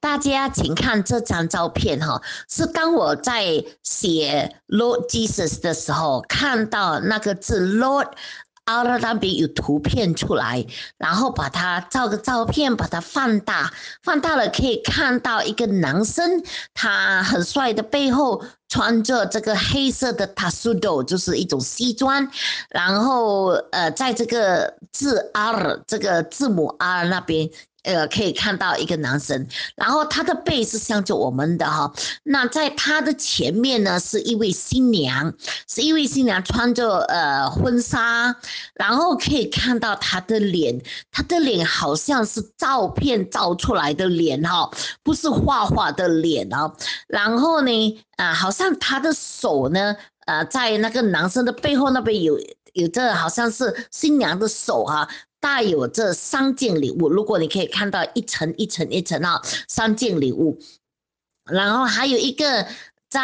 大家请看这张照片哈，是当我在写 Lord Jesus 的时候，看到那个字 Lord。阿拉那边有图片出来，然后把它照个照片，把它放大，放大了可以看到一个男生，他很帅的背后穿着这个黑色的 t a s u d o 就是一种西装，然后呃，在这个字 R 这个字母 R 那边。呃，可以看到一个男生，然后他的背是向着我们的哈。那在他的前面呢，是一位新娘，是一位新娘穿着呃婚纱，然后可以看到他的脸，他的脸好像是照片照出来的脸哈，不是画画的脸哦。然后呢，啊，好像他的手呢，呃，在那个男生的背后那边有有这好像是新娘的手哈。带有这三件礼物，如果你可以看到一层一层一层啊，三件礼物，然后还有一个在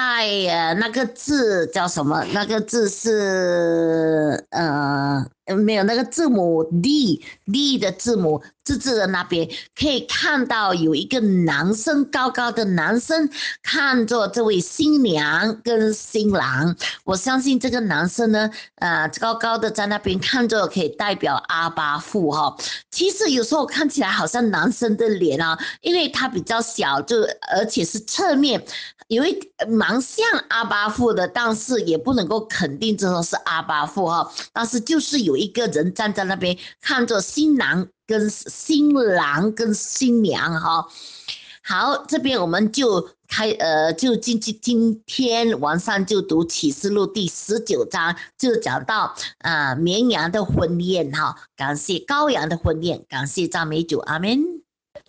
呃那个字叫什么？那个字是呃。没有那个字母 D D 的字母字字的那边可以看到有一个男生高高的男生看着这位新娘跟新郎，我相信这个男生呢，呃，高高的在那边看着可以代表阿巴父哈。其实有时候看起来好像男生的脸啊，因为他比较小，就而且是侧面，有一蛮像阿巴父的，但是也不能够肯定这种是阿巴父哈。但是就是有。一个人站在那边看着新郎跟新郎跟新娘哈，好，这边我们就开呃，就进去今天晚上就读启示录第十九章，就讲到啊绵羊的婚宴哈，感谢羔羊的婚宴，感谢赞美主，阿门。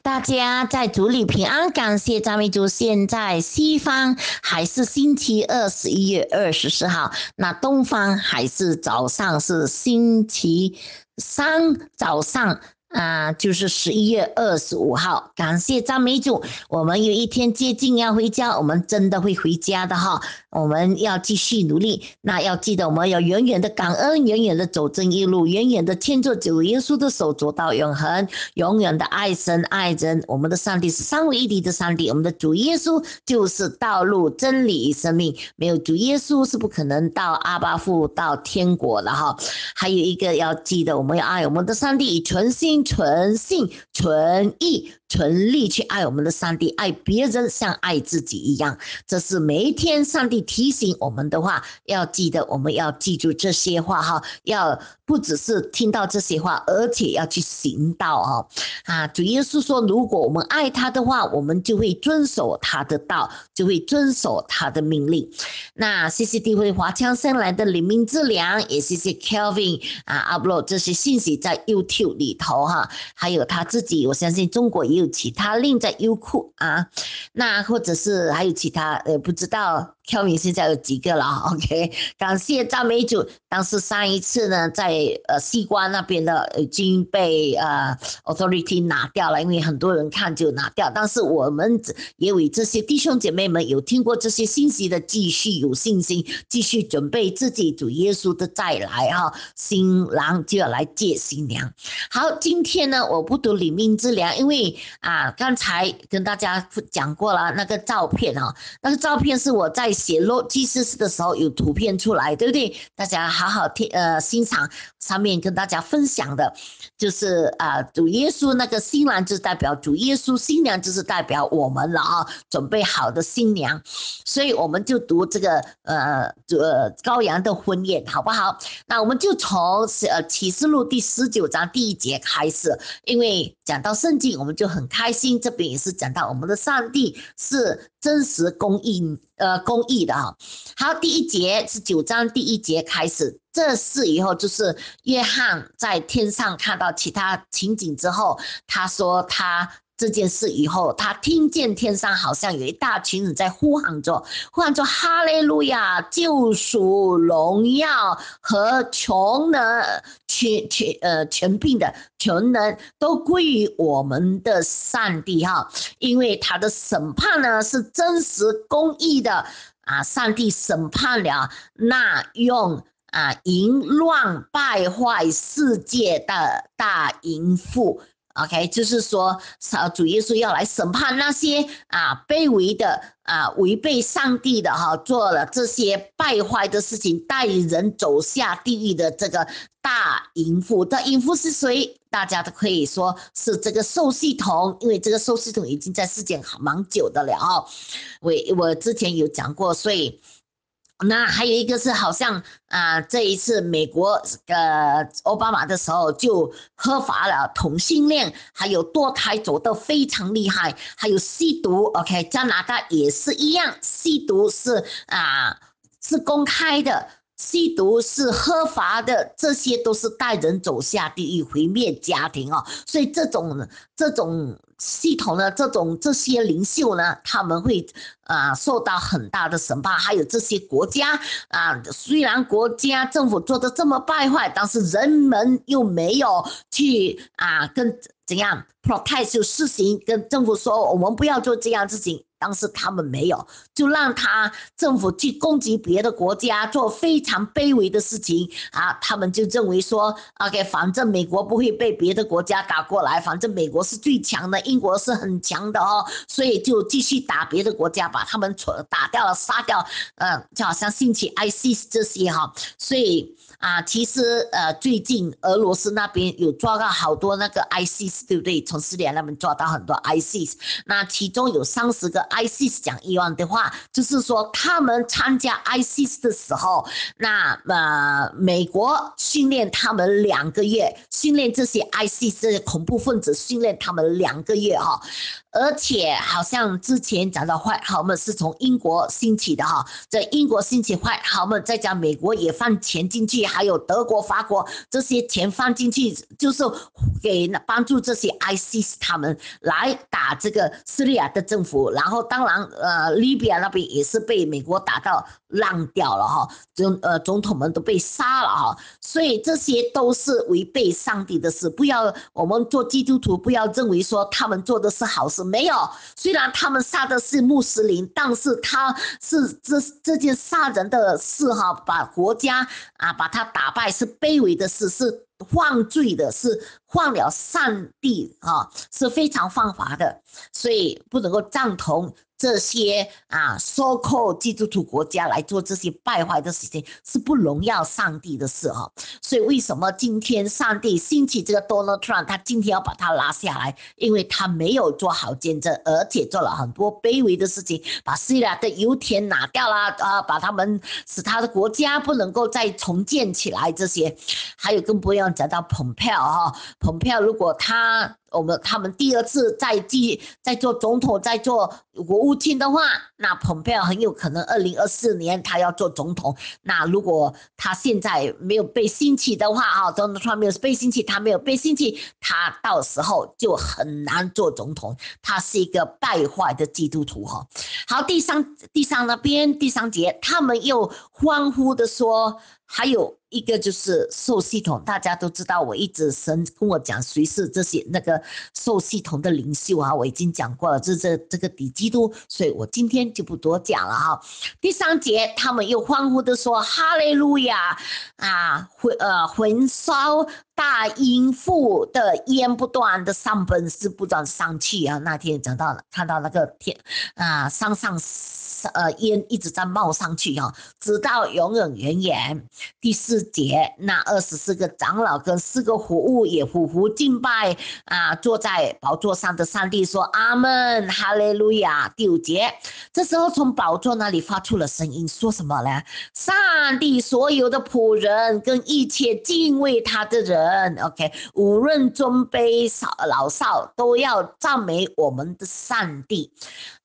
大家在主里平安，感谢张美主。现在西方还是星期二，十一月二十四号。那东方还是早上，是星期三早上。啊，就是十一月二十五号，感谢赞美主，我们有一天接近要回家，我们真的会回家的哈。我们要继续努力，那要记得我们要远远的感恩，远远的走正义路，远远的牵着主耶稣的手走到永恒，永远的爱神爱人。我们的上帝是三位一体的上帝，我们的主耶稣就是道路、真理、生命，没有主耶稣是不可能到阿巴父到天国的哈。还有一个要记得，我们要爱我们的上帝，以纯心。诚信、诚意、纯力去爱我们的上帝，爱别人像爱自己一样。这是每一天上帝提醒我们的话，要记得，我们要记住这些话哈，要。不只是听到这些话，而且要去行道哦。啊，主耶稣说，如果我们爱他的话，我们就会遵守他的道，就会遵守他的命令。那谢谢地会华强生来的灵命之良，也谢谢 Kelvin 啊，upload 这些信息在 YouTube 里头哈，还有他自己，我相信中国也有其他另在优酷啊，那或者是还有其他呃，不知道。挑明现在有几个了？OK，感谢赞美主。但是上一次呢，在呃西关那边的已经被呃 authority 拿掉了，因为很多人看就拿掉。但是我们也为这些弟兄姐妹们有听过这些信息的，继续有信心，继续准备自己主耶稣的再来哈。新郎就要来接新娘。好，今天呢，我不读里命之良，因为啊，刚才跟大家讲过了那个照片啊，那个照片是我在。写落祭司的时候有图片出来，对不对？大家好好听，呃，欣赏上面跟大家分享的，就是啊，主耶稣那个新郎就代表主耶稣，新娘就是代表我们了啊，准备好的新娘，所以我们就读这个呃，这羔羊的婚宴，好不好？那我们就从呃启示录第十九章第一节开始，因为讲到圣经，我们就很开心。这边也是讲到我们的上帝是真实公义。呃，公义的哈，好，第一节是九章第一节开始，这事以后就是约翰在天上看到其他情景之后，他说他。这件事以后，他听见天上好像有一大群人在呼喊着，呼喊着哈利路亚，救赎、荣耀和穷能、全全呃全病的全能都归于我们的上帝哈，因为他的审判呢是真实公义的啊，上帝审判了那用啊淫乱败坏世界的大淫妇。OK，就是说，呃主耶稣要来审判那些啊卑微的啊违背上帝的哈，做了这些败坏的事情，带人走下地狱的这个大淫妇。这淫妇是谁？大家都可以说是这个兽系统，因为这个兽系统已经在世界蛮久的了哈。我我之前有讲过，所以。那还有一个是，好像啊，这一次美国呃奥巴马的时候就合法了同性恋，还有堕胎走得非常厉害，还有吸毒，OK，加拿大也是一样，吸毒是啊是公开的。吸毒是合法的，这些都是带人走下地狱、毁灭家庭哦。所以这种这种系统呢，这种这些领袖呢，他们会啊受到很大的审判。还有这些国家啊，虽然国家政府做的这么败坏，但是人们又没有去啊跟怎样 protest 就施行，跟政府说我们不要做这样事情。但是他们没有，就让他政府去攻击别的国家，做非常卑微的事情啊！他们就认为说，OK，反正美国不会被别的国家打过来，反正美国是最强的，英国是很强的哦，所以就继续打别的国家，把他们打打掉了，杀掉，嗯，就好像兴起 ISIS 这些哈，所以。啊，其实呃，最近俄罗斯那边有抓到好多那个 ISIS，对不对？从斯里兰那边抓到很多 ISIS，那其中有三十个 ISIS 讲一万的话，就是说他们参加 ISIS 的时候，那呃，美国训练他们两个月，训练这些 ISIS 这些恐怖分子，训练他们两个月哈。而且好像之前讲到坏豪们是从英国兴起的哈，在英国兴起坏豪们，再加美国也放钱进去，还有德国、法国这些钱放进去，就是给帮助这些 ISIS 他们来打这个叙利亚的政府。然后当然呃，利比亚那边也是被美国打到烂掉了哈，总呃总统们都被杀了哈，所以这些都是违背上帝的事。不要我们做基督徒不要认为说他们做的是好事。没有，虽然他们杀的是穆斯林，但是他是这这件杀人的事哈，把国家啊把他打败是卑微的事，是犯罪的，是犯了上帝啊，是非常犯法的，所以不能够赞同。这些啊，收购基督徒国家来做这些败坏的事情，是不荣耀上帝的事哈。所以为什么今天上帝兴起这个 Donald Trump，他今天要把他拉下来？因为他没有做好见证，而且做了很多卑微的事情，把叙利亚的油田拿掉了啊，把他们使他的国家不能够再重建起来。这些，还有更不用讲到蓬佩奥哈，蓬佩奥如果他。我们他们第二次再继再做总统，再做国务卿的话，那蓬佩奥很有可能二零二四年他要做总统。那如果他现在没有被兴起的话啊，Donald Trump 没有被兴起，他没有被兴起，他到时候就很难做总统。他是一个败坏的基督徒哈。好，第三第三那边第三节，他们又欢呼的说。还有一个就是受系统，大家都知道，我一直神跟我讲谁是这些那个受系统的领袖啊，我已经讲过了，这这这个底基督，所以我今天就不多讲了哈。第三节，他们又欢呼的说：“哈利路亚啊，魂呃焚烧大音符的烟不断的上奔是不断上去啊。”那天讲到了，看到那个天啊，上上。呃，烟一直在冒上去哈，直到永永远远。第四节，那二十四个长老跟四个活物也匍匐敬拜啊，坐在宝座上的上帝说：“阿门，哈利路亚。”第五节，这时候从宝座那里发出了声音，说什么呢？上帝所有的仆人跟一切敬畏他的人，OK，无论尊卑少老少，都要赞美我们的上帝。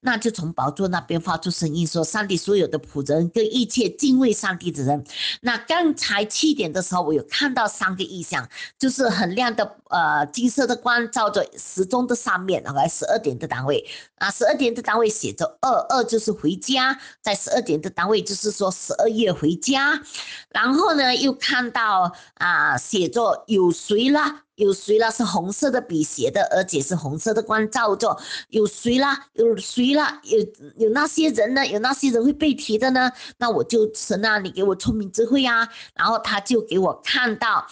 那就从宝座那边发出声音说：“上帝所有的仆人跟一切敬畏上帝的人。”那刚才七点的时候，我有看到三个意象，就是很亮的呃金色的光照着时钟的上面，来十二点的单位啊，十二点的单位写着二二就是回家，在十二点的单位就是说十二月回家，然后呢又看到啊写着有谁啦？有谁啦？是红色的笔写的，而且是红色的光照着。有谁啦？有谁啦？有有那些人呢？有那些人会被提的呢？那我就神啊，你给我聪明智慧啊！然后他就给我看到，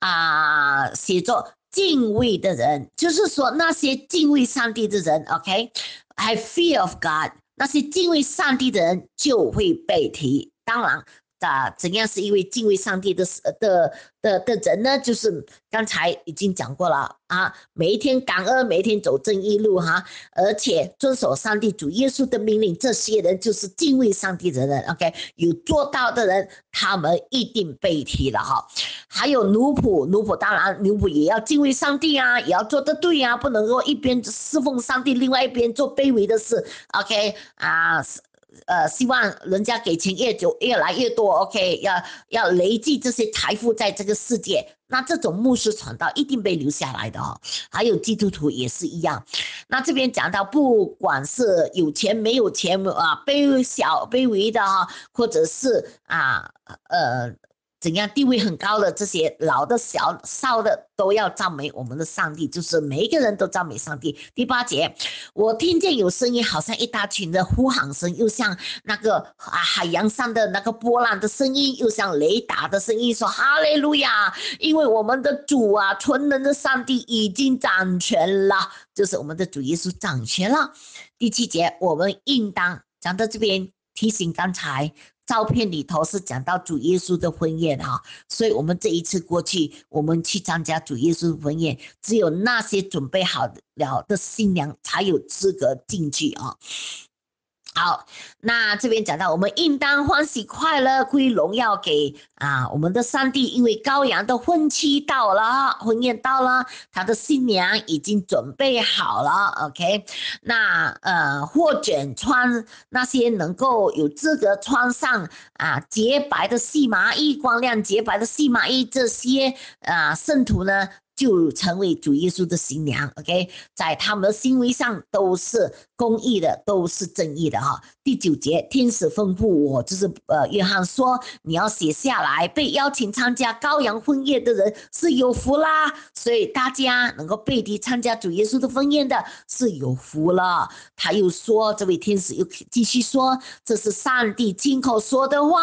啊，写着敬畏的人，就是说那些敬畏上帝的人，OK，I fear of God，那些敬畏上帝的人就会被提。当然。啊，怎样是一位敬畏上帝的的的的人呢？就是刚才已经讲过了啊，每一天感恩，每一天走正义路哈，而且遵守上帝主耶稣的命令，这些人就是敬畏上帝的人。OK，有做到的人，他们一定被提了哈。还有奴仆，奴仆当然奴仆也要敬畏上帝啊，也要做得对呀，不能够一边侍奉上帝，另外一边做卑微的事。OK 啊。呃，希望人家给钱越久越来越多，OK，要要累积这些财富在这个世界，那这种牧师传道一定被留下来的哦。还有基督徒也是一样。那这边讲到，不管是有钱没有钱啊，卑微小卑微的哈，或者是啊呃。怎样地位很高的这些老的、小少的都要赞美我们的上帝，就是每一个人都赞美上帝。第八节，我听见有声音，好像一大群的呼喊声，又像那个啊海洋上的那个波浪的声音，又像雷达的声音，说哈利路亚，因为我们的主啊，纯能的上帝已经掌权了，就是我们的主耶稣掌权了。第七节，我们应当讲到这边提醒刚才。照片里头是讲到主耶稣的婚宴哈，所以我们这一次过去，我们去参加主耶稣婚宴，只有那些准备好了的新娘才有资格进去啊。好，那这边讲到，我们应当欢喜快乐归荣耀给啊我们的上帝，因为羔羊的婚期到了，婚宴到了，他的新娘已经准备好了。OK，那呃，或者穿那些能够有资格穿上啊洁白的细麻衣，光亮洁白的细麻衣，这些啊圣徒呢？就成为主耶稣的新娘，OK，在他们的行为上都是公义的，都是正义的哈。第九节，天使吩咐我，就是呃，约翰说你要写下来，被邀请参加羔羊婚宴的人是有福啦。所以大家能够被提参加主耶稣的婚宴的是有福了。他又说，这位天使又继续说，这是上帝亲口说的话，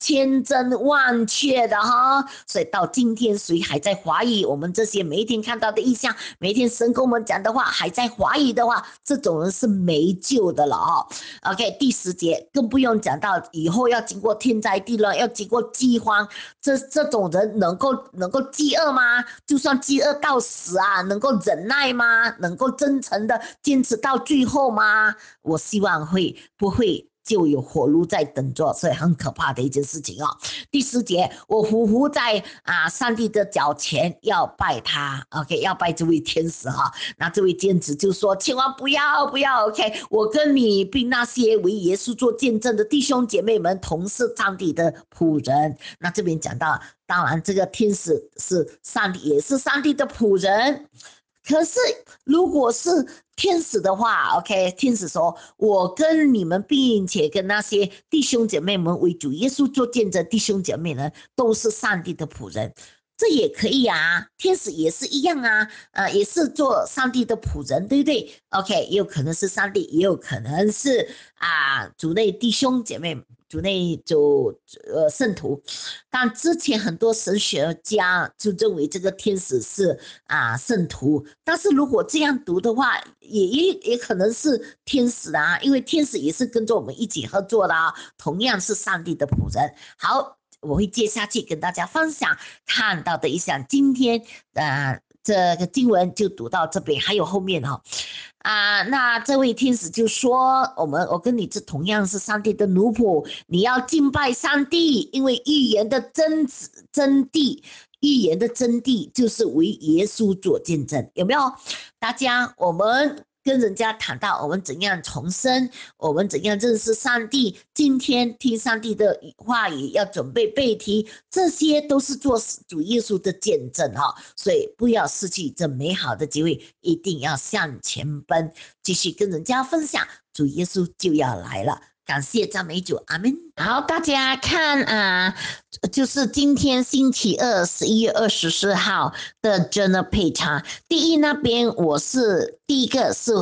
千真万确的哈。所以到今天，谁还在怀疑我们这？些每一天看到的意象，每一天神跟我们讲的话，还在怀疑的话，这种人是没救的了哦。OK，第十节更不用讲到以后要经过天灾地乱，要经过饥荒，这这种人能够能够饥饿吗？就算饥饿到死啊，能够忍耐吗？能够真诚的坚持到最后吗？我希望会不会？就有火炉在等着，所以很可怕的一件事情哦。第四节，我匍匐在啊上帝的脚前，要拜他，OK，要拜这位天使哈。那这位天使就说：千万不要不要，OK，我跟你并那些为耶稣做见证的弟兄姐妹们，同是上帝的仆人。那这边讲到，当然这个天使是上帝，也是上帝的仆人。可是如果是天使的话，OK，天使说：“我跟你们，并且跟那些弟兄姐妹们为主耶稣做见证，弟兄姐妹们都是上帝的仆人，这也可以啊。天使也是一样啊，呃，也是做上帝的仆人，对不对？OK，也有可能是上帝，也有可能是啊，主内弟兄姐妹。”主内就呃圣徒，但之前很多神学家就认为这个天使是啊圣徒，但是如果这样读的话，也也也可能是天使啊，因为天使也是跟着我们一起合作的啊，同样是上帝的仆人。好，我会接下去跟大家分享看到的一项，今天呃这个经文就读到这边，还有后面哈。啊，那这位天使就说：“我们，我跟你这同样是上帝的奴仆，你要敬拜上帝，因为预言的真子真谛，预言的真谛就是为耶稣做见证，有没有？大家，我们。”跟人家谈到我们怎样重生，我们怎样认识上帝。今天听上帝的话语，要准备背题，这些都是做主耶稣的见证哈。所以不要失去这美好的机会，一定要向前奔，继续跟人家分享，主耶稣就要来了。感谢赞美主，阿门。好，大家看啊，就是今天星期二，十一月二十四号的 journal page。第一那边我是第一个是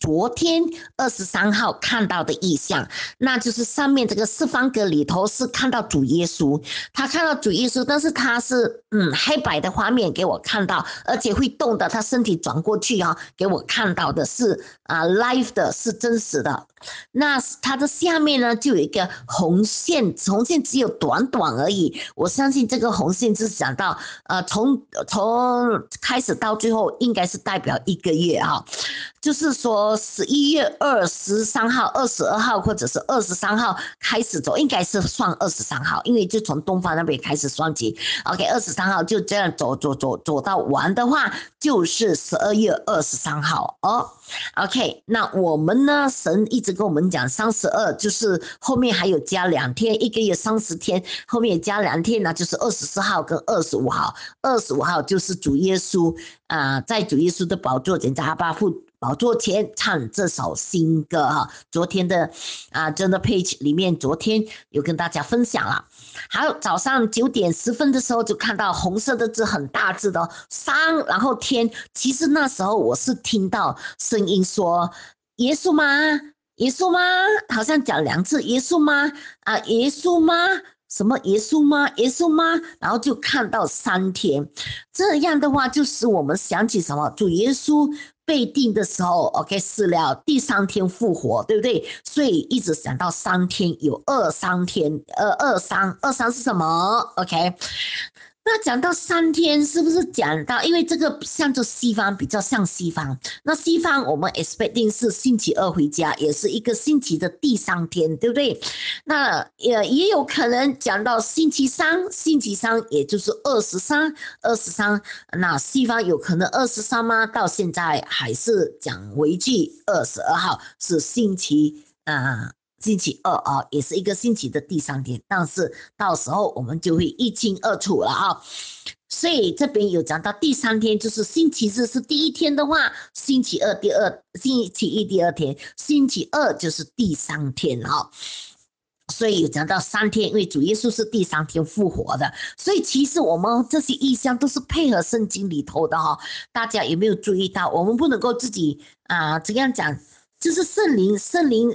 昨天二十三号看到的意象，那就是上面这个四方格里头是看到主耶稣，他看到主耶稣，但是他是嗯黑白的画面给我看到，而且会动的，他身体转过去啊，给我看到的是啊 live 的，是真实的。那它的下面呢，就有一个红线，红线只有短短而已。我相信这个红线是讲到呃，从从开始到最后，应该是代表一个月哈。就是说，十一月二十三号、二十二号，或者是二十三号开始走，应该是算二十三号，因为就从东方那边开始算起。OK，二十三号就这样走走走走到完的话，就是十二月二十三号哦。OK，那我们呢？神一直跟我们讲，三十二就是后面还有加两天，一个月三十天，后面加两天呢，就是二十四号跟二十五号。二十五号就是主耶稣啊，在主耶稣的宝座前，在阿巴父。宝座前唱这首新歌哈，昨天的啊，真的 page 里面，昨天有跟大家分享了。好，早上九点十分的时候就看到红色的字，很大字的三，然后天。其实那时候我是听到声音说耶稣吗？耶稣吗？好像讲两次耶稣吗？啊，耶稣吗？什么耶稣吗？耶稣吗？然后就看到三天，这样的话就使我们想起什么？主耶稣。被定的时候，OK，死了，第三天复活，对不对？所以一直想到三天，有二三天，呃，二三二三是什么？OK。那讲到三天，是不是讲到？因为这个像着西方，比较像西方。那西方我们 expecting 是星期二回家，也是一个星期的第三天，对不对？那也也有可能讲到星期三，星期三也就是二十三，二十三。那西方有可能二十三吗？到现在还是讲为据二十二号是星期啊。星期二啊，也是一个星期的第三天，但是到时候我们就会一清二楚了啊。所以这边有讲到第三天，就是星期日是第一天的话，星期二第二，星期一第二天，星期二就是第三天哈。所以有讲到三天，因为主耶稣是第三天复活的，所以其实我们这些意象都是配合圣经里头的哈。大家有没有注意到？我们不能够自己啊，怎样讲？就是圣灵，圣灵，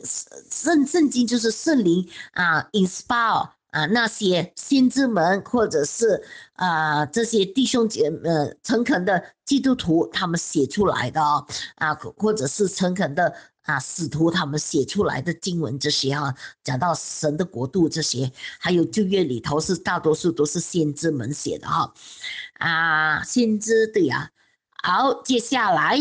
圣圣经就是圣灵啊，inspire 啊那些先知们，或者是啊这些弟兄姐呃诚恳的基督徒他们写出来的哦啊，或者是诚恳的啊使徒他们写出来的经文这些哈，讲到神的国度这些，还有旧约里头是大多数都是先知们写的哈啊，先知对呀，好，接下来。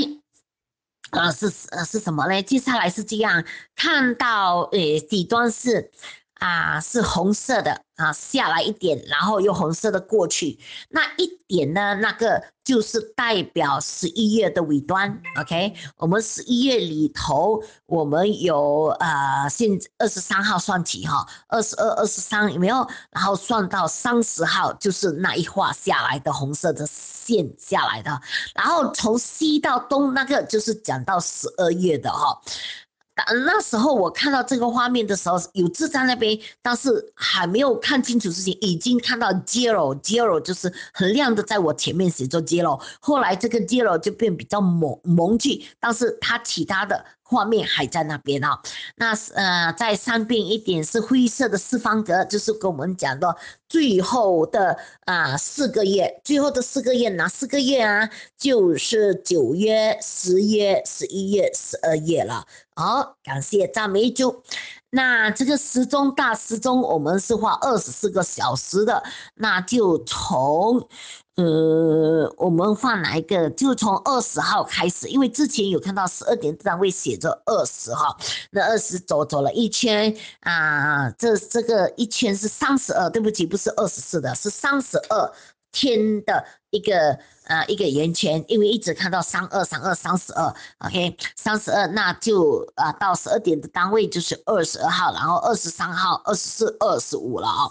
啊，是呃是什么呢？接下来是这样，看到呃底端是啊是红色的啊下来一点，然后又红色的过去，那一点呢那个就是代表十一月的尾端，OK？我们十一月里头我们有呃现二十三号算起哈，二十二、二十三有没有？然后算到三十号就是那一画下来的红色的。线下来的，然后从西到东，那个就是讲到十二月的哈。那时候我看到这个画面的时候，有字在那边，但是还没有看清楚事情，已经看到 zero zero 就是很亮的，在我前面写作 zero。后来这个 zero 就变比较蒙蒙去，但是它其他的。画面还在那边啊，那呃，在上边一点是灰色的四方格，就是跟我们讲的最后的啊四个月，最后的四个月哪四个月啊？就是九月、十月、十一月、十二月了。好，感谢赞美主。那这个时钟大时钟，我们是画二十四个小时的，那就从。呃，我们放哪一个？就从二十号开始，因为之前有看到十二点单位写着二十号，那二十走走了一圈啊，这这个一圈是三十二，对不起，不是二十四的，是三十二天的一个呃一个圆圈，因为一直看到三二三二三十二，OK，三十二，那就啊到十二点的单位就是二十二号，然后二十三号、二十四、二十五了啊。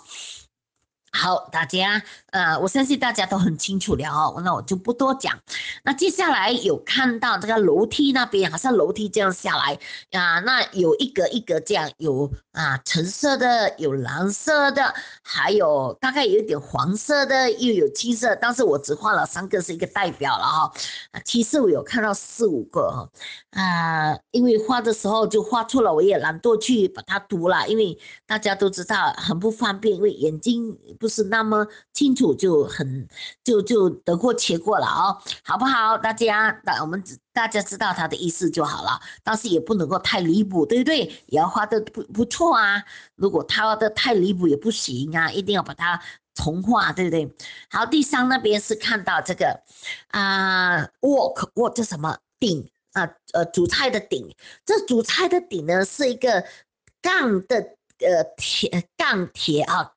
好，大家，呃，我相信大家都很清楚了哦，那我就不多讲。那接下来有看到这个楼梯那边，好像楼梯这样下来啊，那有一格一格这样，有啊橙色的，有蓝色的，还有大概有一点黄色的，又有青色，但是我只画了三个是一个代表了哈。啊，其实我有看到四五个哈，啊，因为画的时候就画错了，我也懒惰去把它读了，因为大家都知道很不方便，因为眼睛。不是那么清楚，就很就就得过且过了哦，好不好？大家，那我们大家知道他的意思就好了，但是也不能够太离谱，对不对？也要画的不不错啊。如果他画的太离谱也不行啊，一定要把它重画，对不对？好，第三那边是看到这个啊，walk walk 叫什么顶啊？呃，主菜的顶，这主菜的顶呢是一个杠的呃铁杠铁啊。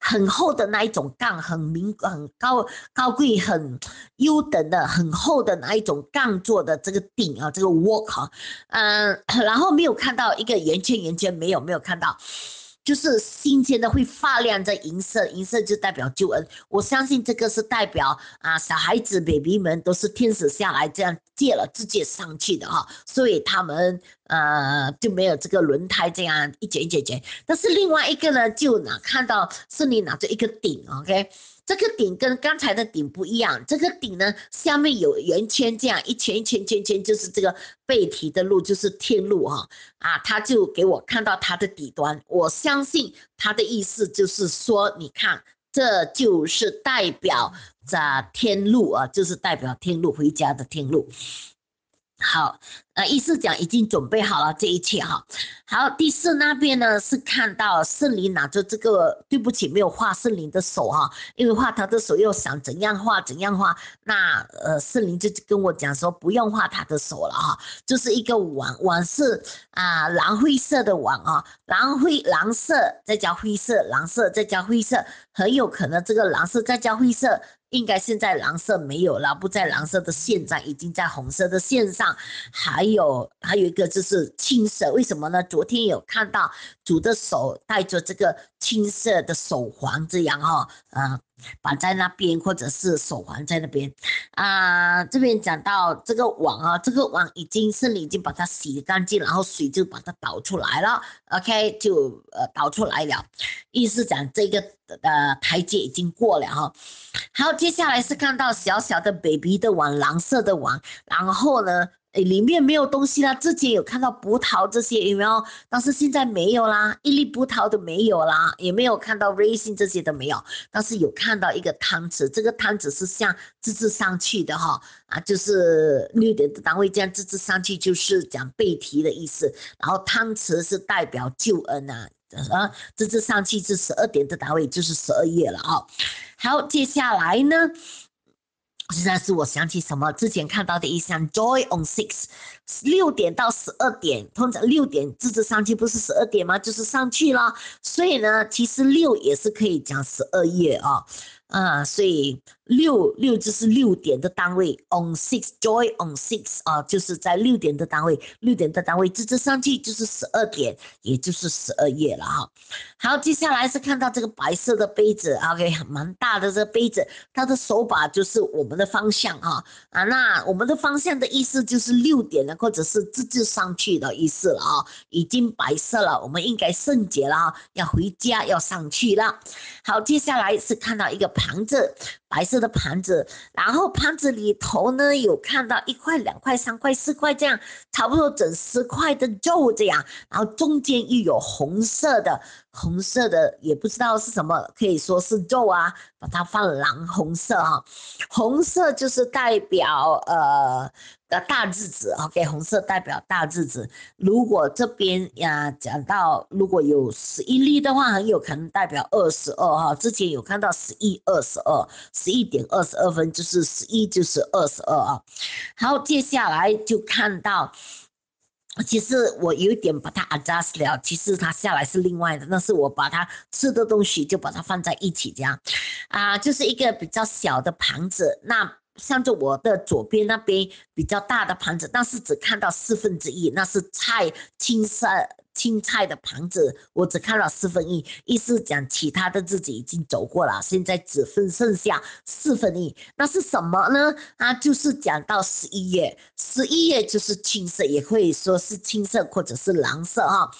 很厚的那一种杠，很明很高高贵、很优等的、很厚的那一种杠做的这个顶啊，这个 walk 啊，嗯，然后没有看到一个圆圈，圆圈没有没有看到。就是新鲜的会发亮着银色，银色就代表救恩。我相信这个是代表啊，小孩子 baby 们都是天使下来这样借了直接上去的哈，所以他们呃就没有这个轮胎这样一卷一卷卷。但是另外一个呢，就拿看到是你拿着一个顶，OK。这个顶跟刚才的顶不一样，这个顶呢下面有圆圈，这样一圈一圈圈圈，就是这个背提的路，就是天路哈啊，他就给我看到它的底端，我相信他的意思就是说，你看，这就是代表着天路啊，就是代表天路回家的天路。好，那，意思讲已经准备好了这一切哈。好，第四那边呢是看到圣灵拿着这个，对不起，没有画圣灵的手哈，因为画他的手又想怎样画怎样画，那呃圣灵就跟我讲说不用画他的手了哈，就是一个网网是啊蓝灰色的网啊，蓝灰蓝色再加灰色，蓝色再加灰色，很有可能这个蓝色再加灰色。应该现在蓝色没有了，不在蓝色的线上，已经在红色的线上。还有还有一个就是青色，为什么呢？昨天有看到主的手戴着这个青色的手环，这样哈，啊。绑在那边，或者是手环在那边，啊，这边讲到这个网啊，这个网已经是你已经把它洗干净，然后水就把它导出来了，OK，就呃导出来了，意思讲这个呃台阶已经过了哈。好，接下来是看到小小的 baby 的网，蓝色的网，然后呢？诶，里面没有东西啦。之前有看到葡萄这些有没有？但是现在没有啦，一粒葡萄都没有啦，也没有看到微信这些都没有。但是有看到一个汤匙，这个汤匙是像自制上去的哈啊，就是六点的单位这样自制上去，就是讲背提的意思。然后汤匙是代表救恩呐，啊，自制上去是十二点的单位，就是十二月了哈。好，接下来呢？实在是我想起什么之前看到的一项 Joy on Six，六点到十二点，通常六点自制上去不是十二点吗？就是上去了，所以呢，其实六也是可以讲十二月啊。啊，所以六六就是六点的单位，on six joy on six 啊，就是在六点的单位，六点的单位直直上去就是十二点，也就是十二月了哈。好，接下来是看到这个白色的杯子，OK，蛮大的这个杯子，它的手把就是我们的方向哈啊，那我们的方向的意思就是六点了，或者是直直上去的意思了啊，已经白色了，我们应该圣洁了啊，要回家要上去了。好，接下来是看到一个。盘子，白色的盘子，然后盘子里头呢有看到一块、两块、三块、四块这样，差不多整十块的肉这样，然后中间又有红色的。红色的也不知道是什么，可以说是肉啊，把它放蓝红色哈，红色就是代表呃的大日子，OK，红色代表大日子。如果这边呀讲到如果有十一粒的话，很有可能代表二十二哈。之前有看到十一二十二，十一点二十二分就是十一就是二十二啊。好，接下来就看到。其实我有一点把它 adjust 了，其实它下来是另外的，那是我把它吃的东西就把它放在一起这样，啊，就是一个比较小的盘子，那向着我的左边那边比较大的盘子，但是只看到四分之一，那是菜青色。青菜的盘子，我只看到四分一，意思讲其他的自己已经走过了，现在只分剩下四分一，那是什么呢？啊，就是讲到十一月，十一月就是青色，也会说是青色或者是蓝色哈，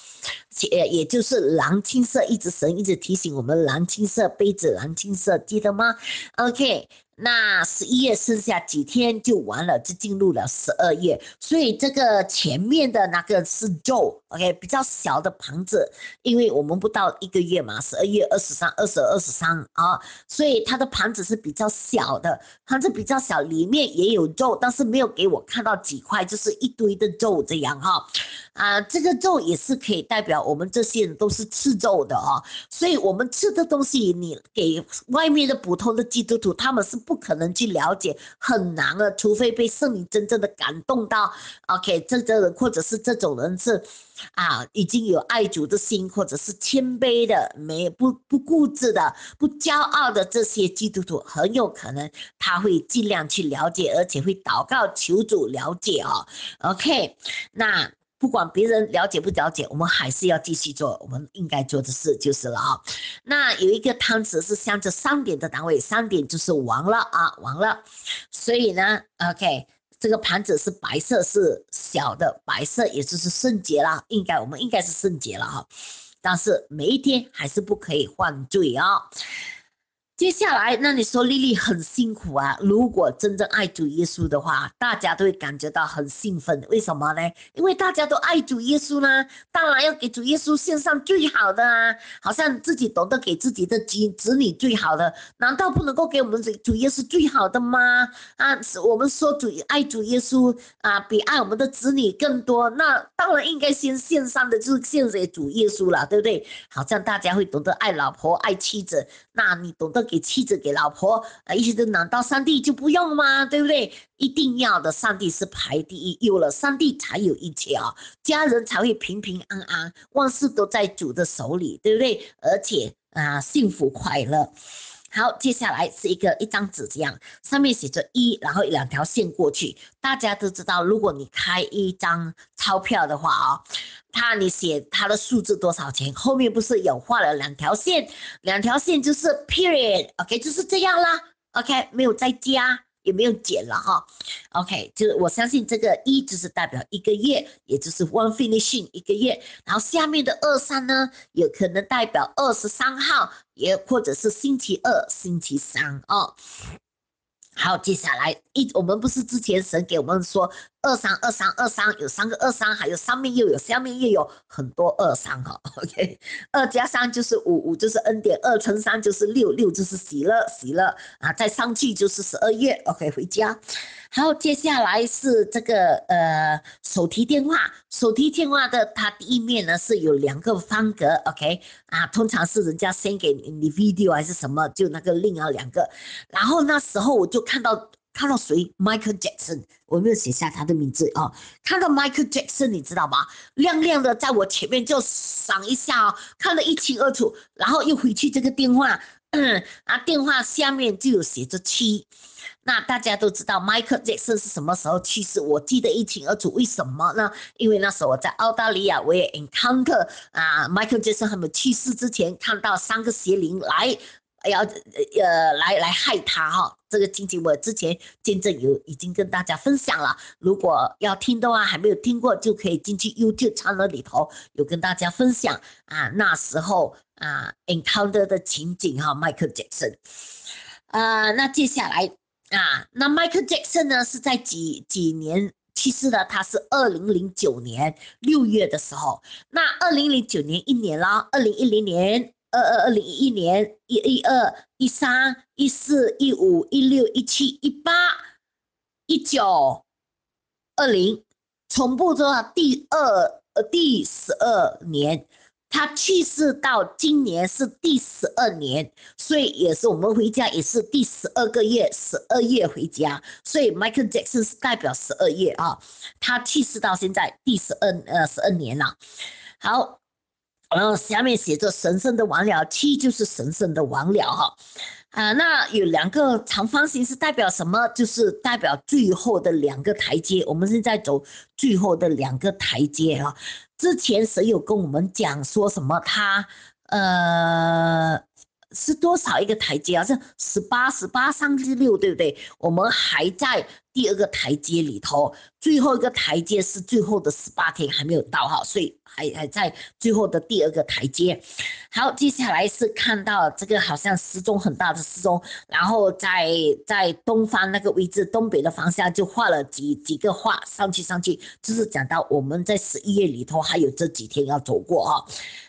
也也就是蓝青色，一直神一直提醒我们蓝青色杯子，蓝青色记得吗？OK。那十一月剩下几天就完了，就进入了十二月，所以这个前面的那个是肉，OK，比较小的盘子，因为我们不到一个月嘛，十二月二十三、二十二、十三啊，所以它的盘子是比较小的，盘子比较小，里面也有肉，但是没有给我看到几块，就是一堆的肉这样哈，啊，这个肉也是可以代表我们这些人都是吃肉的啊，所以我们吃的东西，你给外面的普通的基督徒，他们是。不可能去了解，很难的，除非被圣灵真正的感动到。OK，这种人或者是这种人是啊，已经有爱主的心，或者是谦卑的，没不不固执的，不骄傲的这些基督徒，很有可能他会尽量去了解，而且会祷告求主了解哦。OK，那。不管别人了解不了解，我们还是要继续做我们应该做的事就是了啊。那有一个汤匙是向着三点的单位，三点就是完了啊，完了。所以呢，OK，这个盘子是白色，是小的白色，也就是圣洁了，应该我们应该是圣洁了哈。但是每一天还是不可以犯罪啊。接下来，那你说丽丽很辛苦啊？如果真正爱主耶稣的话，大家都会感觉到很兴奋。为什么呢？因为大家都爱主耶稣呢，当然要给主耶稣献上最好的啊！好像自己懂得给自己的子子女最好的，难道不能够给我们主主耶稣最好的吗？啊，我们说主爱主耶稣啊，比爱我们的子女更多，那当然应该先献上的就是献给主耶稣了，对不对？好像大家会懂得爱老婆、爱妻子，那你懂得。给妻子、给老婆，啊，一直都难到上帝就不用吗？对不对？一定要的，上帝是排第一，有了上帝才有一切啊，家人才会平平安安，万事都在主的手里，对不对？而且啊，幸福快乐。好，接下来是一个一张纸这样，上面写着一，然后两条线过去。大家都知道，如果你开一张钞票的话啊，它你写它的数字多少钱，后面不是有画了两条线，两条线就是 period，OK，就是这样啦，OK，没有再加。也没有减了哈，OK，就是我相信这个一就是代表一个月，也就是 one finishing 一个月，然后下面的二三呢，有可能代表二十三号，也或者是星期二、星期三哦。好，接下来一，我们不是之前神给我们说二三二三二三有三个二三，还有上面又有下面又有很多二三哈。OK，二加三就是五，五就是 N 点，二乘三就是六，六就是喜乐，喜乐啊，再上去就是十二月。OK，回家。好，接下来是这个呃手提电话，手提电话的它第一面呢是有两个方格，OK 啊，通常是人家先给你你 video 还是什么，就那个另啊两个，然后那时候我就看到看到谁，Michael Jackson，我没有写下他的名字啊，看到 Michael Jackson，你知道吗？亮亮的在我前面就闪一下哦，看得一清二楚，然后又回去这个电话，嗯，啊电话下面就有写着七。那大家都知道 Michael Jackson 是什么时候去世？我记得一清二楚。为什么呢？因为那时候我在澳大利亚，我也 encounter 啊，Michael Jackson 他们去世之前，看到三个邪灵来，要呃来来害他哈。这个情景我之前见证有已经跟大家分享了。如果要听的话，还没有听过，就可以进去 YouTube channel 里头有跟大家分享啊。那时候啊，encounter 的情景哈，Michael Jackson 啊，那接下来。啊，那 Michael Jackson 呢是在几几年去世的？他是二零零九年六月的时候。那二零零九年一年了，二零一零年、二二二零一一年、一一二、一三、一四、一五、一六、一七、一八、一九、二零，从不做第二呃第十二年。他去世到今年是第十二年，所以也是我们回家也是第十二个月，十二月回家，所以 Michael Jackson 是代表十二月啊。他去世到现在第十二呃十二年了。好，然后下面写着神圣的王僚，七就是神圣的王僚哈。啊，那有两个长方形是代表什么？就是代表最后的两个台阶。我们现在走最后的两个台阶啊。之前谁有跟我们讲说什么？他呃。是多少一个台阶啊？是十八，十八三十六，对不对？我们还在第二个台阶里头，最后一个台阶是最后的十八天还没有到哈，所以还还在最后的第二个台阶。好，接下来是看到这个好像失踪很大的失踪，然后在在东方那个位置，东北的方向就画了几几个画上去上去，就是讲到我们在十一月里头还有这几天要走过啊。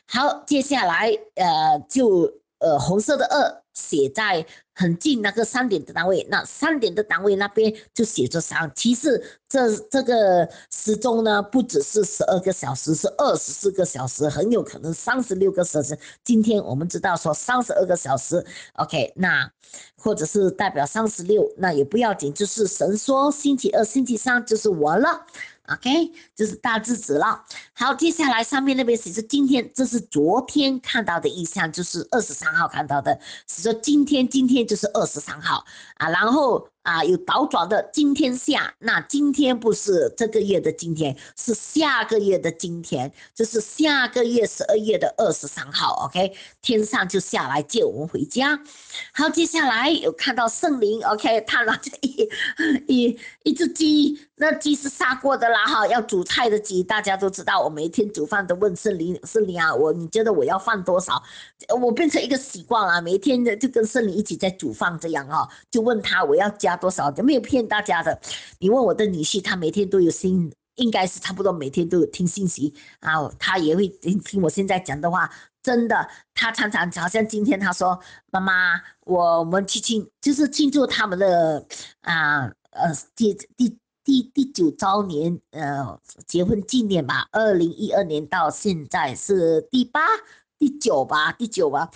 好，接下来呃就。呃，红色的二写在很近那个三点的单位，那三点的单位那边就写着三。其实这这个时钟呢，不只是十二个小时，是二十四个小时，很有可能三十六个小时。今天我们知道说三十二个小时，OK，那或者是代表三十六，那也不要紧，就是神说星期二、星期三就是我了。OK，这是大字子了。好，接下来上面那边写着今天，这是昨天看到的意象，就是二十三号看到的，是说今天，今天就是二十三号啊，然后。啊，有倒转的今天下，那今天不是这个月的今天，是下个月的今天，就是下个月十二月的二十三号，OK，天上就下来接我们回家。好，接下来有看到圣灵，OK，他拿着一一一只鸡，那鸡是杀过的啦，哈，要煮菜的鸡，大家都知道，我每天煮饭都问圣灵，圣灵啊，我你觉得我要放多少？我变成一个习惯了，每天的就跟圣灵一起在煮饭这样啊，就问他我要加。多少？没有骗大家的。你问我的女婿，他每天都有信，应该是差不多每天都有听信息啊。他也会听听我现在讲的话，真的。他常常好像今天他说：“妈妈，我们去庆，就是庆祝他们的啊呃第第第第九周年呃结婚纪念吧。二零一二年到现在是第八、第九吧，第九吧。”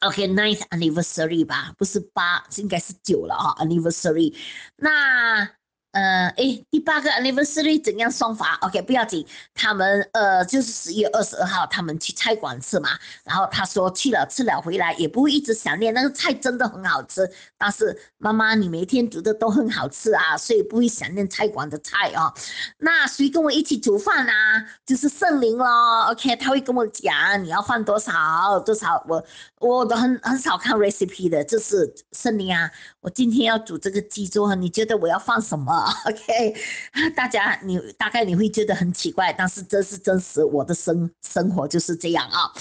OK，ninth anniversary 吧，不是八，应该是九了啊，anniversary。那。呃，哎，第八个 anniversary 怎样算法？OK，不要紧，他们呃就是十月二十二号，他们去菜馆吃嘛。然后他说去了吃了回来，也不会一直想念那个菜，真的很好吃。但是妈妈，你每天煮的都很好吃啊，所以不会想念菜馆的菜哦。那谁跟我一起煮饭啊？就是圣灵咯。OK，他会跟我讲你要放多少多少。我我都很很少看 recipe 的，这是圣灵啊。我今天要煮这个鸡粥，你觉得我要放什么 OK，大家你大概你会觉得很奇怪，但是这是真实，我的生生活就是这样啊。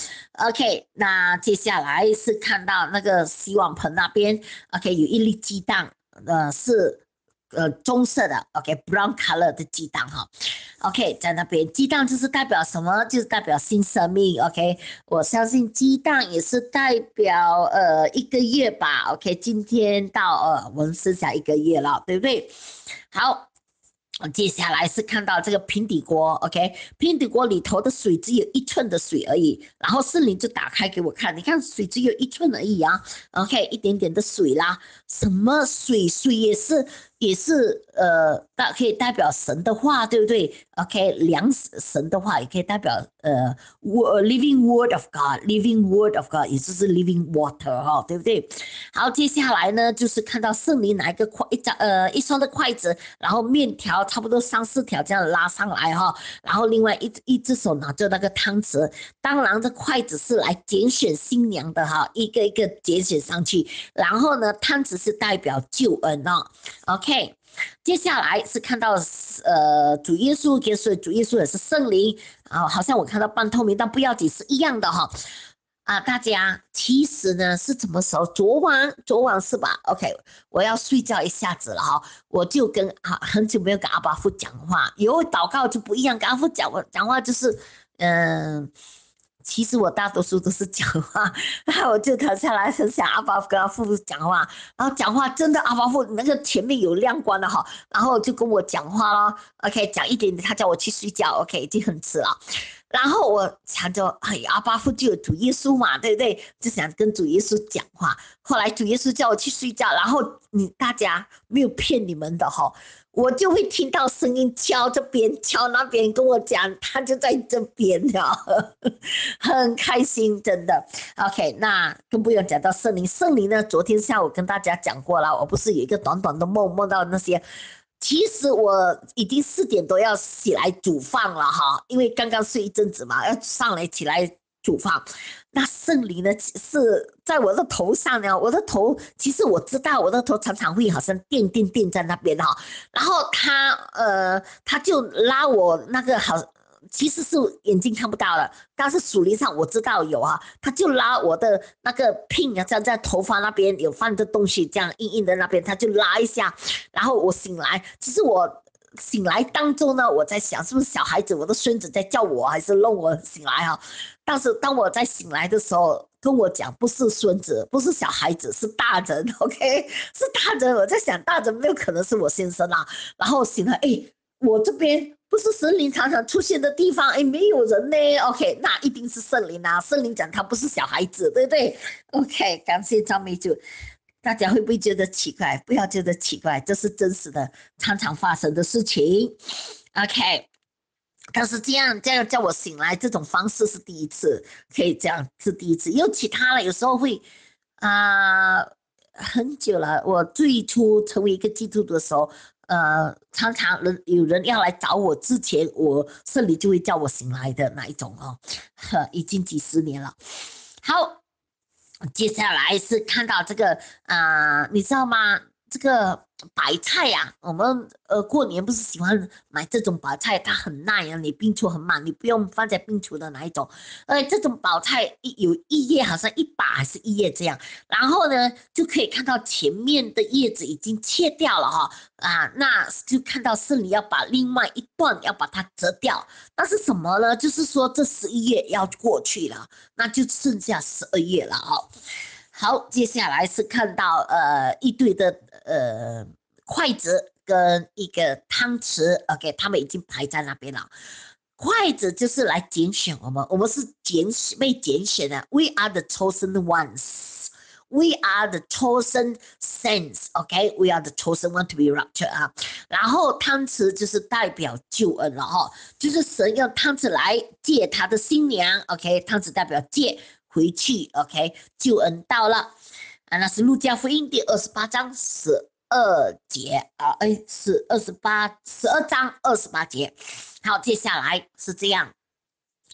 OK，那接下来是看到那个洗碗盆那边，OK，有一粒鸡蛋，呃是。呃，棕色的，OK，brown color 的鸡蛋哈，OK，在那边，鸡蛋就是代表什么？就是代表新生命，OK，我相信鸡蛋也是代表呃一个月吧，OK，今天到呃我们剩下一个月了，对不对？好。接下来是看到这个平底锅，OK，平底锅里头的水只有一寸的水而已，然后圣灵就打开给我看，你看水只有一寸而已啊，OK，一点点的水啦，什么水？水也是也是呃，代可以代表神的话，对不对？OK，粮食神的话也可以代表呃，living word of God，living word of God，也就是 living water 哈，对不对？好，接下来呢就是看到圣灵拿一个筷一张呃一双的筷子，然后面条。差不多三四条这样拉上来哈，然后另外一一只手拿着那个汤匙，当然这筷子是来拣选新娘的哈，一个一个拣选上去，然后呢汤匙是代表救恩哦。OK，接下来是看到呃主耶稣跟所以主耶稣也是圣灵啊，好像我看到半透明，但不要紧是一样的哈。啊，大家其实呢是怎么时候？昨晚，昨晚是吧？OK，我要睡觉一下子了哈，我就跟啊很久没有跟阿巴夫讲话，有祷告就不一样，跟阿夫讲我讲话就是，嗯，其实我大多数都是讲话，然后我就躺下来很想阿巴夫跟阿夫讲话，然后讲话真的阿巴夫那个前面有亮光的哈，然后就跟我讲话咯 o k 讲一点点，他叫我去睡觉，OK，已经很迟了。然后我想着，哎，阿巴夫就有主耶稣嘛，对不对？就想跟主耶稣讲话。后来主耶稣叫我去睡觉，然后你大家没有骗你们的哈，我就会听到声音敲这边敲那边，跟我讲他就在这边了，很开心，真的。OK，那更不用讲到圣灵，圣灵呢，昨天下午跟大家讲过了，我不是有一个短短的梦，梦到那些。其实我已经四点多要起来煮饭了哈，因为刚刚睡一阵子嘛，要上来起来煮饭。那圣灵呢是在我的头上呢，我的头其实我知道我的头常常会好像电电电在那边哈，然后他呃他就拉我那个好。其实是眼睛看不到的，但是属灵上我知道有啊，他就拉我的那个 pin 啊，在在头发那边有放的东西，这样硬硬的那边，他就拉一下，然后我醒来。其实我醒来当中呢，我在想是不是小孩子，我的孙子在叫我，还是弄我醒来啊？但是当我在醒来的时候，跟我讲不是孙子，不是小孩子，是大人，OK，是大人。我在想大人没有可能是我先生啊。然后醒来，哎，我这边。不是神灵常常出现的地方，哎，没有人呢。OK，那一定是圣灵啊。圣灵讲他不是小孩子，对不对？OK，感谢张美主。大家会不会觉得奇怪？不要觉得奇怪，这是真实的，常常发生的事情。OK，但是这样这样叫我醒来，这种方式是第一次，可以这样是第一次。有其他的，有时候会啊，很久了。我最初成为一个基督徒的时候。呃，常常人有人要来找我之前，我圣灵就会叫我醒来的那一种哦，呵，已经几十年了。好，接下来是看到这个啊，你知道吗？这个白菜呀，我们呃过年不是喜欢买这种白菜，它很耐啊，你冰储很满，你不用放在冰储的那一种。呃，这种宝菜一有一叶，好像一把还是一叶这样，然后呢就可以看到前面的叶子已经切掉了哈啊，那就看到是你要把另外一段要把它折掉，那是什么呢？就是说这十一页要过去了，那就剩下十二页了哈。好，接下来是看到呃一堆的呃筷子跟一个汤匙，OK，他们已经排在那边了。筷子就是来拣选我们，我们是拣选被拣选的，We are the chosen ones，We are the chosen saints，OK，We are the chosen one to be raptured 啊。然后汤匙就是代表救恩了哈，就是神用汤匙来借他的新娘，OK，汤匙代表借。回去，OK，救恩到了啊！那是路加福音第二十八章十二节啊，哎，是二十八十二章二十八节。好，接下来是这样，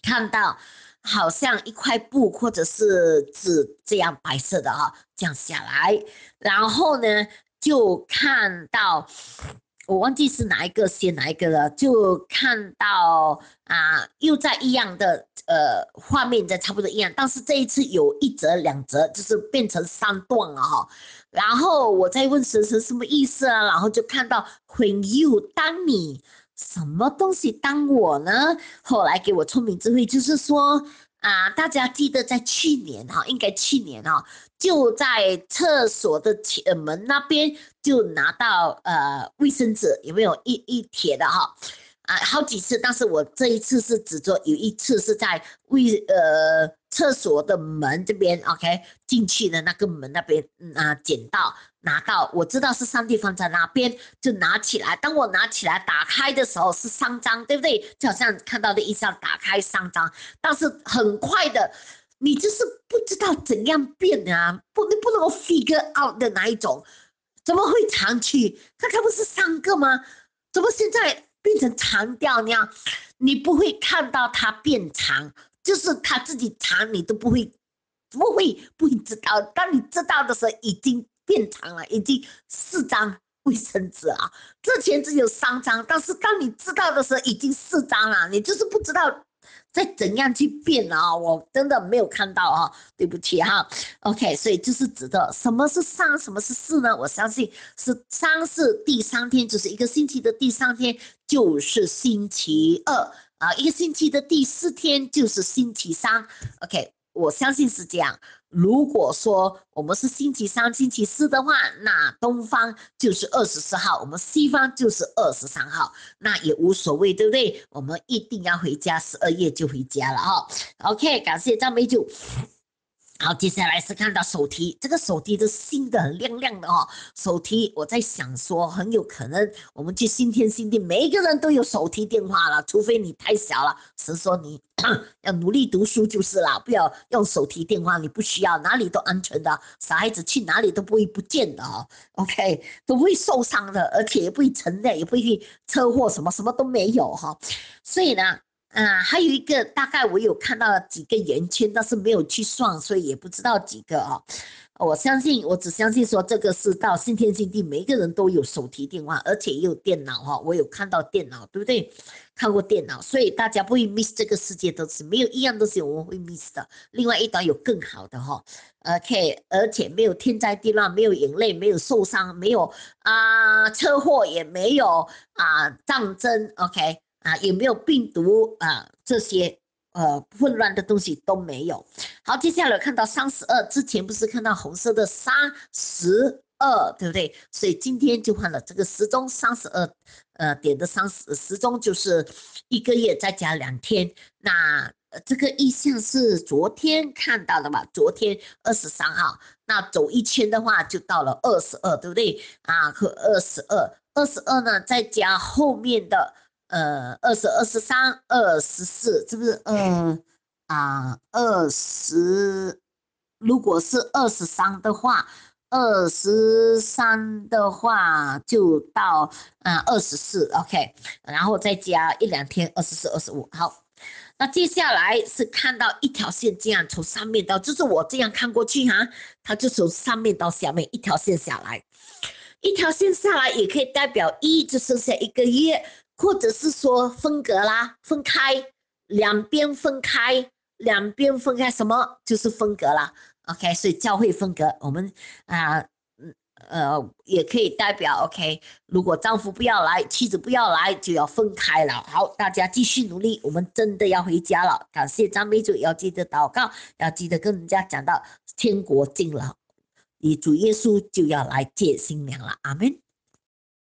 看到好像一块布或者是纸这样白色的哈，降下来，然后呢就看到。我忘记是哪一个先哪一个了，就看到啊，又在一样的呃画面在差不多一样，但是这一次有一折两折，就是变成三段了哈。然后我再问神神什么意思啊？然后就看到 When you 当你什么东西当我呢？后来给我聪明智慧，就是说。啊，大家记得在去年哈，应该去年哈，就在厕所的前门那边就拿到呃卫生纸，有没有一一帖的哈？啊，好几次，但是我这一次是只做有一次是在卫呃厕所的门这边，OK，进去的那个门那边啊捡到拿到，我知道是上帝放在哪边，就拿起来。当我拿起来打开的时候是三张，对不对？就好像看到的一张打开三张，但是很快的，你就是不知道怎样变啊，不你不能够 figure out 的哪一种，怎么会长期？它它不是三个吗？怎么现在？变成长调那样，你不会看到它变长，就是它自己长，你都不会，不会不会知道。当你知道的时候，已经变长了，已经四张卫生纸啊，之前只有三张，但是当你知道的时候，已经四张了，你就是不知道。再怎样去变啊？我真的没有看到啊，对不起哈。OK，所以就是指的什么是三，什么是四呢？我相信是三是第三天，就是一个星期的第三天就是星期二啊，一个星期的第四天就是星期三。OK，我相信是这样。如果说我们是星期三、星期四的话，那东方就是二十四号，我们西方就是二十三号，那也无所谓，对不对？我们一定要回家，十二月就回家了哈。OK，感谢张美九。好，接下来是看到手提，这个手提是新的，很亮亮的哦。手提，我在想说，很有可能我们去新天新地，每一个人都有手提电话了，除非你太小了，是说你 要努力读书就是了，不要用手提电话，你不需要，哪里都安全的，小孩子去哪里都不会不见的哦。OK，都不会受伤的，而且也不会沉的，也不会车祸，什么什么都没有哈。所以呢。啊，还有一个大概我有看到几个圆圈，但是没有去算，所以也不知道几个啊。我相信，我只相信说这个是到新天新地，每一个人都有手提电话，而且也有电脑哈。我有看到电脑，对不对？看过电脑，所以大家不会 miss 这个世界都是没有一样东西我们会 miss 的。另外一端有更好的哈，OK，而且没有天灾地乱，没有眼泪，没有受伤，没有啊车祸，也没有啊战争，OK。啊，有没有病毒啊？这些呃混乱的东西都没有。好，接下来看到三十二，之前不是看到红色的三十二，对不对？所以今天就换了这个时钟，三十二，呃，点的三十时钟就是一个月再加两天。那这个意向是昨天看到的吧？昨天二十三号，那走一圈的话就到了二十二，对不对？啊，和二十二，二十二呢，再加后面的。呃，二十二十三，二十四，是不是？嗯啊，二十，如果是二十三的话，二十三的话就到啊二十四，OK，然后再加一两天，二十四、二十五。好，那接下来是看到一条线这样从上面到，就是我这样看过去哈，它就从上面到下面一条线下来，一条线下来也可以代表一，就剩下一个月。或者是说分隔啦，分开，两边分开，两边分开，什么就是分隔啦 OK，所以教会分隔，我们啊，呃，也可以代表 OK。如果丈夫不要来，妻子不要来，就要分开了。好，大家继续努力，我们真的要回家了。感谢张美主，要记得祷告，要记得跟人家讲到天国近了，你主耶稣就要来接新娘了。阿门。